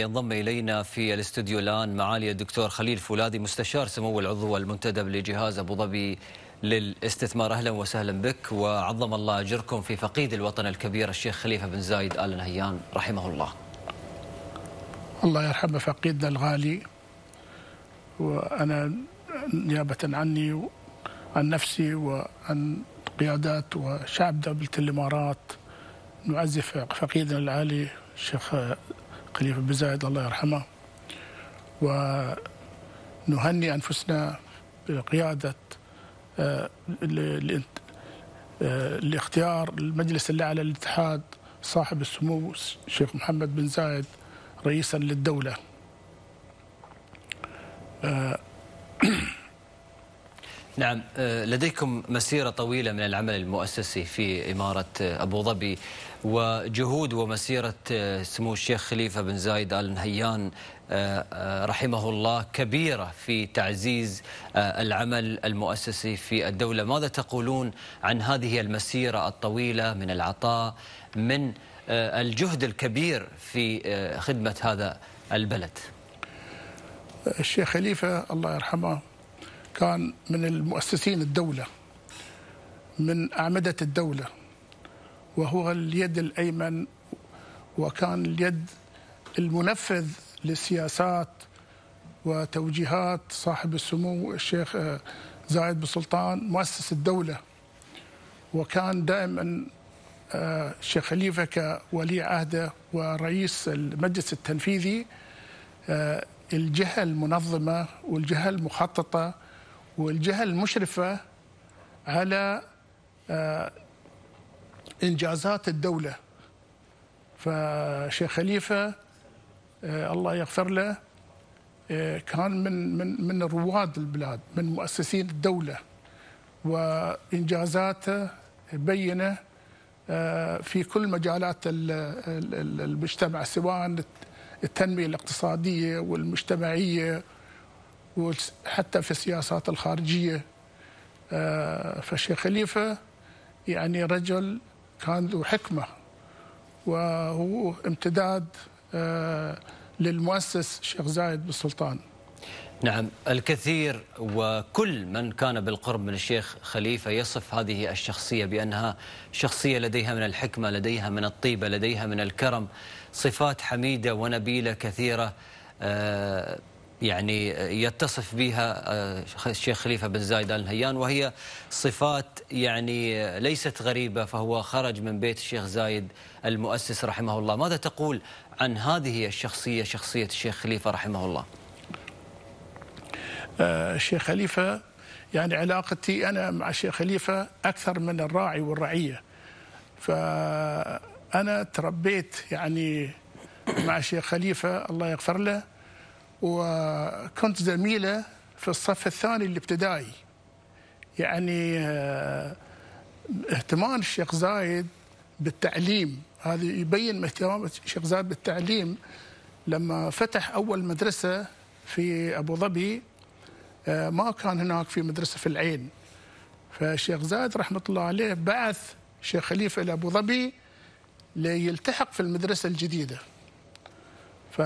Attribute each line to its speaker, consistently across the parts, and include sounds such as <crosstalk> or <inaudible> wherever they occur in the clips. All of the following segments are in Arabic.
Speaker 1: ينضم إلينا في الاستوديو الآن معالي الدكتور خليل فولادي مستشار سمو العضو المنتدب لجهاز أبو ظبي للاستثمار. أهلا وسهلا بك وعظم الله أجركم في فقيد الوطن الكبير الشيخ خليفة بن زايد آل نهيان رحمه الله.
Speaker 2: الله يرحم فقيدنا الغالي وأنا نيابة عني وعن نفسي وعن قيادات وشعب دولة الإمارات. نعزف فقيدنا العالي الشيخ خليفة بن زايد الله يرحمه. ونهني أنفسنا بقيادة آه، آه، لاختيار المجلس الأعلى للاتحاد صاحب السمو الشيخ محمد بن زايد رئيسا للدولة.
Speaker 1: آه، <clears throat> نعم لديكم مسيرة طويلة من العمل المؤسسي في إمارة أبو ظبي وجهود ومسيرة سمو الشيخ خليفة بن زايد آل نهيان آه، آه، رحمه الله كبيرة في تعزيز آه، العمل المؤسسي في الدولة. ماذا تقولون عن هذه المسيرة الطويلة من العطاء من الجهد الكبير في خدمة هذا البلد؟
Speaker 2: الشيخ خليفة الله يرحمه كان من المؤسسين الدولة من أعمدة الدولة وهو اليد الأيمن وكان اليد المنفذ للسياسات وتوجيهات صاحب السمو الشيخ زايد بن سلطان مؤسس الدولة. وكان دائما آه، الشيخ خليفة كولي عهده ورئيس المجلس التنفيذي آه، الجهة المنظمة والجهة المخططة والجهة المشرفة على آه، إنجازات الدولة. فشيخ خليفة آه، الله يغفر له آه، كان من من من رواد البلاد من مؤسسين الدولة. وإنجازاته بينة آه، في كل مجالات المجتمع سواء التنمية الاقتصادية والمجتمعية وحتى في السياسات الخارجية فالشيخ خليفة يعني رجل كان ذو حكمة وهو امتداد آه، للمؤسس الشيخ زايد بن سلطان.
Speaker 1: نعم الكثير وكل من كان بالقرب من الشيخ خليفة يصف هذه الشخصية بأنها شخصية لديها من الحكمة لديها من الطيبة لديها من الكرم. صفات حميدة ونبيلة كثيرة آه، يعني يتصف بها آه، الشيخ خليفة بن زايد آل نهيان وهي صفات يعني ليست غريبة فهو خرج من بيت الشيخ زايد المؤسس رحمه الله. ماذا تقول عن هذه الشخصية شخصية الشيخ خليفة رحمه الله؟
Speaker 2: آه، الشيخ خليفة يعني علاقتي أنا مع الشيخ خليفة أكثر من الراعي والرعية. فأنا تربيت يعني مع الشيخ خليفة الله يغفر له وكنت زميلة في الصف الثاني الابتدائي. يعني آه، اهتمام الشيخ زايد بالتعليم. هذا يبين اهتمام الشيخ زايد بالتعليم. لما فتح أول مدرسة في أبو ظبي آه، ما كان هناك في مدرسة في العين. فالشيخ زايد رحمة الله عليه بعث الشيخ خليفة إلى أبو ظبي ليلتحق في المدرسة الجديدة. ف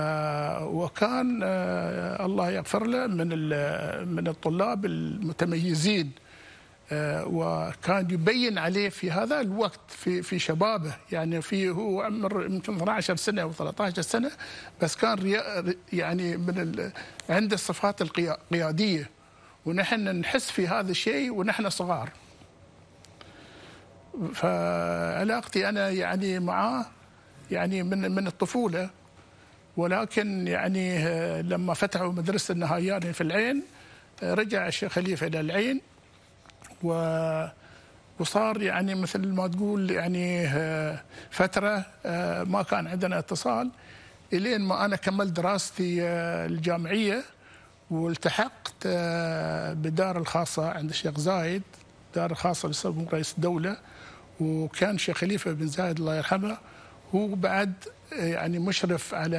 Speaker 2: وكان آه، الله يغفر له من من الطلاب المتميزين. آه، وكان يبين عليه في هذا الوقت في في شبابه. يعني في هو عمر يمكن 12 سنة أو 13 سنة بس كان يعني من عنده الصفات القيادية. ونحن نحس في هذا الشيء ونحن صغار. فعلاقتي أنا يعني معاه يعني من من الطفولة. ولكن يعني آه، لما فتحوا مدرسة النهايان في العين آه، رجع الشيخ خليفة إلى العين و وصار يعني مثل ما تقول يعني آه، فترة ما كان عندنا اتصال إلين ما أنا كملت دراستي الجامعية والتحقت بالدار الخاصة عند الشيخ زايد دار الخاصة لسمو رئيس الدولة وكان الشيخ خليفة بن زايد الله يرحمه هو بعد يعني مشرف على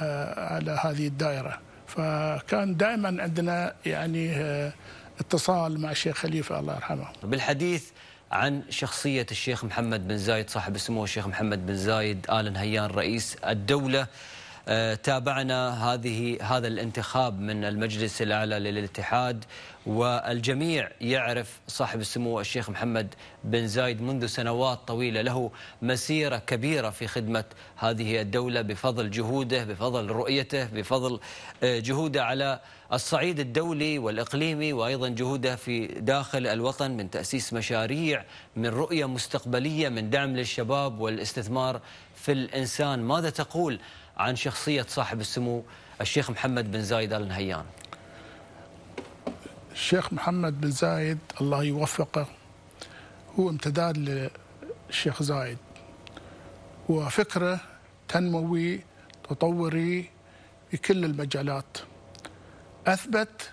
Speaker 2: آه، على هذه الدائرة. فكان دائما عندنا يعني آه، اتصال مع الشيخ خليفة الله يرحمه.
Speaker 1: بالحديث عن شخصية الشيخ محمد بن زايد صاحب السمو الشيخ محمد بن زايد آل نهيان رئيس الدولة. آه، تابعنا هذه هذا الانتخاب من المجلس الأعلى للاتحاد والجميع يعرف صاحب السمو الشيخ محمد بن زايد منذ سنوات طويلة له مسيرة كبيرة في خدمة هذه الدولة بفضل جهوده بفضل رؤيته بفضل آه، جهوده على الصعيد الدولي والإقليمي وأيضا جهوده في داخل الوطن من تأسيس مشاريع من رؤية مستقبلية من دعم للشباب والاستثمار في الإنسان. ماذا تقول عن شخصية صاحب السمو الشيخ محمد بن زايد آل نهيان
Speaker 2: الشيخ محمد بن زايد الله يوفقه هو امتداد للشيخ زايد. وفكره تنموي تطوري في كل المجالات. أثبت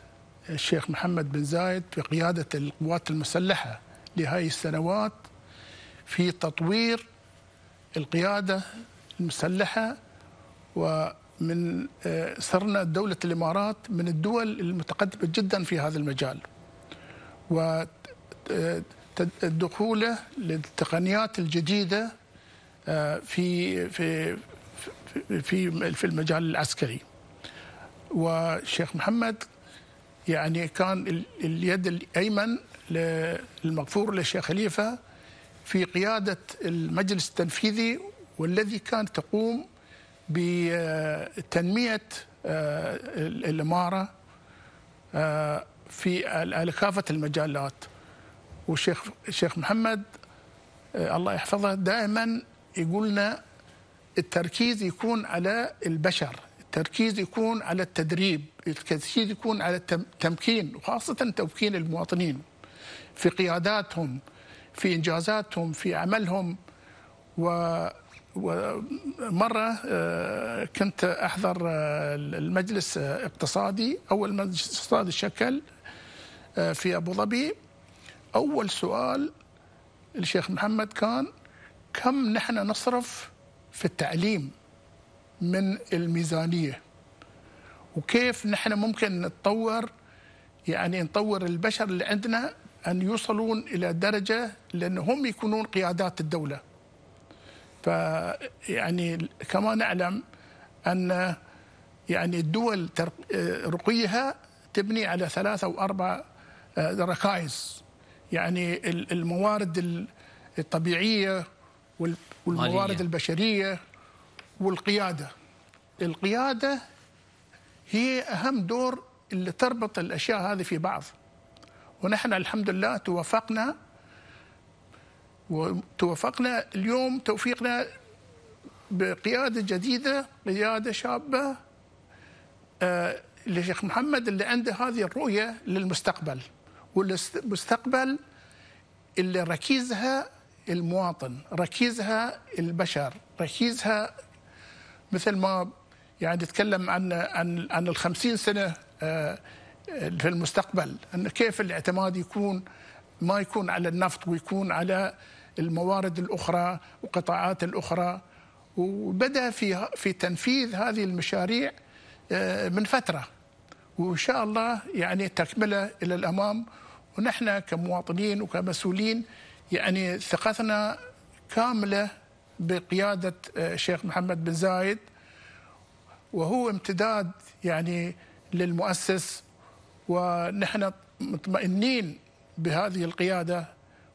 Speaker 2: الشيخ محمد بن زايد في قيادة القوات المسلحة لهذه السنوات في تطوير القيادة المسلحة ومن آه، صرنا دولة الإمارات من الدول المتقدمة جدا في هذا المجال. ودخوله للتقنيات الجديدة آه، في في في في المجال العسكري. والشيخ محمد يعني كان اليد الأيمن المغفور للشيخ خليفة في قيادة المجلس التنفيذي والذي كان تقوم بتنمية آه، الإمارة آه، في كافه المجالات. والشيخ الشيخ محمد آه، الله يحفظه دائما يقولنا التركيز يكون على البشر التركيز يكون على التدريب التركيز يكون على التمكين وخاصة تمكين المواطنين في قياداتهم في إنجازاتهم في عملهم. و ومرة آه، كنت أحضر آه، المجلس اقتصادي أول مجلس اقتصادي شكل آه، في أبو ظبي. أول سؤال الشيخ محمد كان كم نحن نصرف في التعليم من الميزانية؟ وكيف نحن ممكن نتطور يعني نطور البشر اللي عندنا أن يوصلون إلى درجة لأنهم يكونون قيادات الدولة؟ فيعني كما نعلم أن يعني الدول رقيها تبني على ثلاثة أو أربع آه، ركائز. يعني الموارد الطبيعية والموارد مالية. البشرية والقيادة. القيادة هي أهم دور اللي تربط الأشياء هذه في بعض. ونحن الحمد لله توفقنا وتوفقنا اليوم توفيقنا بقيادة جديدة قيادة شابة آه لشيخ محمد اللي عنده هذه الرؤية للمستقبل والمستقبل اللي ركيزها المواطن ركيزها البشر ركيزها مثل ما يعني تتكلم عن عن عن ال 50 سنة آه، في المستقبل إن كيف الاعتماد يكون ما يكون على النفط ويكون على الموارد الأخرى وقطاعات الأخرى وبدأ في في تنفيذ هذه المشاريع آه، من فترة. وإن شاء الله يعني تكملة إلى الأمام. ونحن كمواطنين وكمسؤولين يعني ثقتنا كاملة بقيادة الشيخ آه، محمد بن زايد. وهو امتداد يعني للمؤسس. ونحن مطمئنين بهذه القيادة.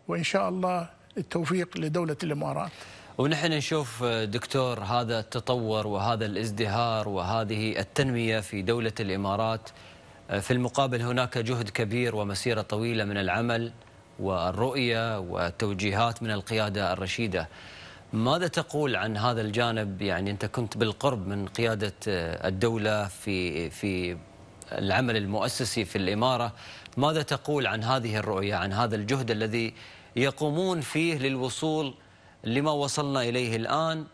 Speaker 2: وإن شاء الله التوفيق لدولة الإمارات.
Speaker 1: ونحن نشوف آه، دكتور هذا التطور وهذا الازدهار وهذه التنمية في دولة الإمارات آه، في المقابل هناك جهد كبير ومسيرة طويلة من العمل والرؤية والتوجيهات من القيادة الرشيدة. ماذا تقول عن هذا الجانب يعني أنت كنت بالقرب من قيادة آه، الدولة في في العمل المؤسسي في الإمارة ماذا تقول عن هذه الرؤية عن هذا الجهد الذي يقومون فيه للوصول لما وصلنا إليه الآن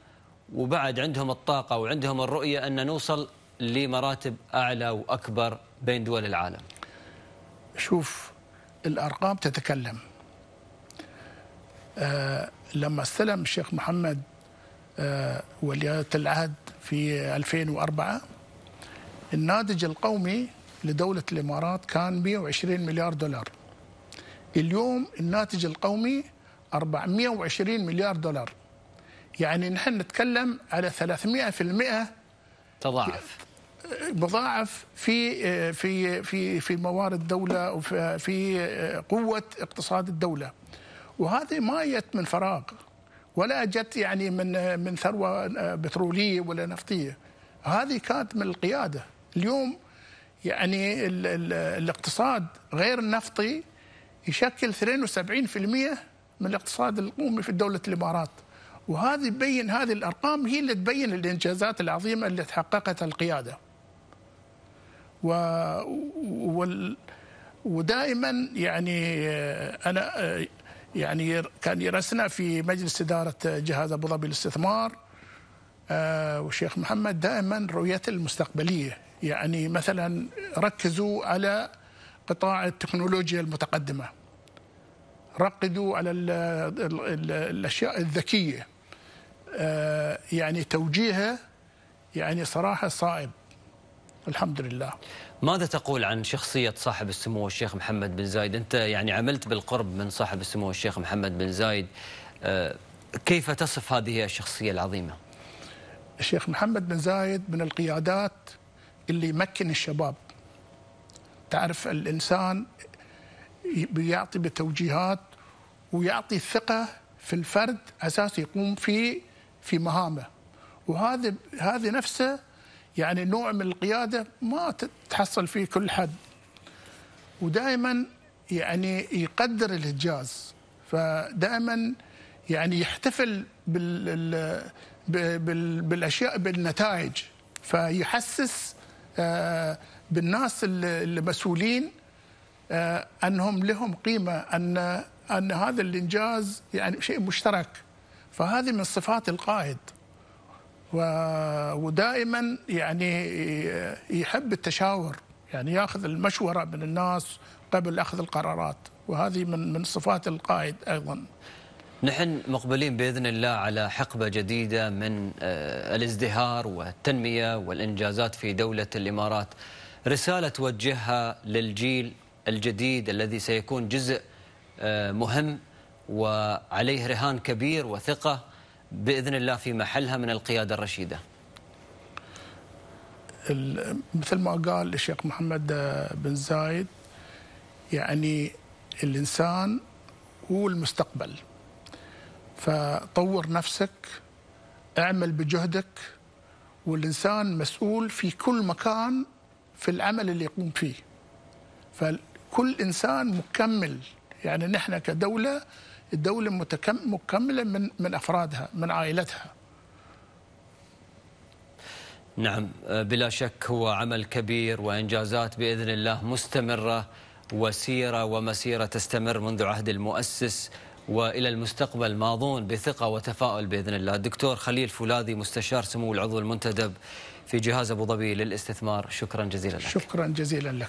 Speaker 1: وبعد عندهم الطاقة وعندهم الرؤية أن نوصل لمراتب أعلى وأكبر بين دول العالم.
Speaker 2: شوف الأرقام تتكلم. آه لما استلم الشيخ محمد آه ولية العهد في 2004 الناتج القومي لدولة الإمارات كان 120 مليار دولار. اليوم الناتج القومي 420 مليار دولار. يعني نحن نتكلم على 300%
Speaker 1: تضاعف.
Speaker 2: مضاعف في في في في موارد الدولة وفي قوة اقتصاد الدولة. وهذه ما جت من فراغ ولا جت يعني من من ثروة بترولية ولا نفطية. هذه كانت من القيادة. اليوم يعني ال ال الاقتصاد غير النفطي يشكل 72% من الاقتصاد القومي في دولة الإمارات. وهذه تبين هذه الأرقام هي اللي تبين الإنجازات العظيمة اللي تحققتها القيادة. و وال ودائما يعني أنا يعني كان يرسنا في مجلس إدارة جهاز أبو ظبي للاستثمار والشيخ محمد دائما رؤيته المستقبلية. يعني مثلا ركزوا على قطاع التكنولوجيا المتقدمة. رقدوا على ال ال ال الأشياء الذكية. يعني توجيهه يعني صراحة صائب. الحمد لله.
Speaker 1: ماذا تقول عن شخصية صاحب السمو الشيخ محمد بن زايد؟ أنت يعني عملت بالقرب من صاحب السمو الشيخ محمد بن زايد. كيف تصف هذه الشخصية العظيمة؟
Speaker 2: الشيخ محمد بن زايد من القيادات اللي يمكن الشباب. تعرف الإنسان بيعطي بتوجيهات ويعطي الثقة في الفرد أساس يقوم في في مهامه. وهذا هذه نفسه يعني نوع من القيادة ما تتحصل فيه كل حد. ودائما يعني يقدر الإنجاز. فدائما يعني يحتفل بال بالأشياء بالنتائج. فيحسس بالناس المسؤولين أنهم لهم قيمة ان أن هذا الإنجاز يعني شيء مشترك. فهذه من صفات القائد. ودائما يعني يحب التشاور يعني ياخذ المشورة من الناس قبل أخذ القرارات. وهذه من من صفات القائد أيضا.
Speaker 1: نحن مقبلين بإذن الله على حقبة جديدة من الازدهار والتنمية والإنجازات في دولة الإمارات. رسالة توجهها للجيل الجديد الذي سيكون جزء مهم وعليه رهان كبير وثقة بإذن الله في محلها من القيادة الرشيدة.
Speaker 2: مثل ما قال الشيخ محمد بن زايد يعني الإنسان هو المستقبل. فطور نفسك اعمل بجهدك والإنسان مسؤول في كل مكان في العمل اللي يقوم فيه. فكل إنسان مكمل يعني نحن كدولة الدولة مكملة من من أفرادها من عائلتها.
Speaker 1: نعم بلا شك هو عمل كبير وإنجازات بإذن الله مستمرة وسيرة ومسيرة تستمر منذ عهد المؤسس وإلى المستقبل ماضون بثقة وتفاؤل بإذن الله، الدكتور خليل فولاذي مستشار سمو العضو المنتدب في جهاز أبو ظبي للاستثمار، شكرا جزيلا لك.
Speaker 2: شكرا جزيلا لك.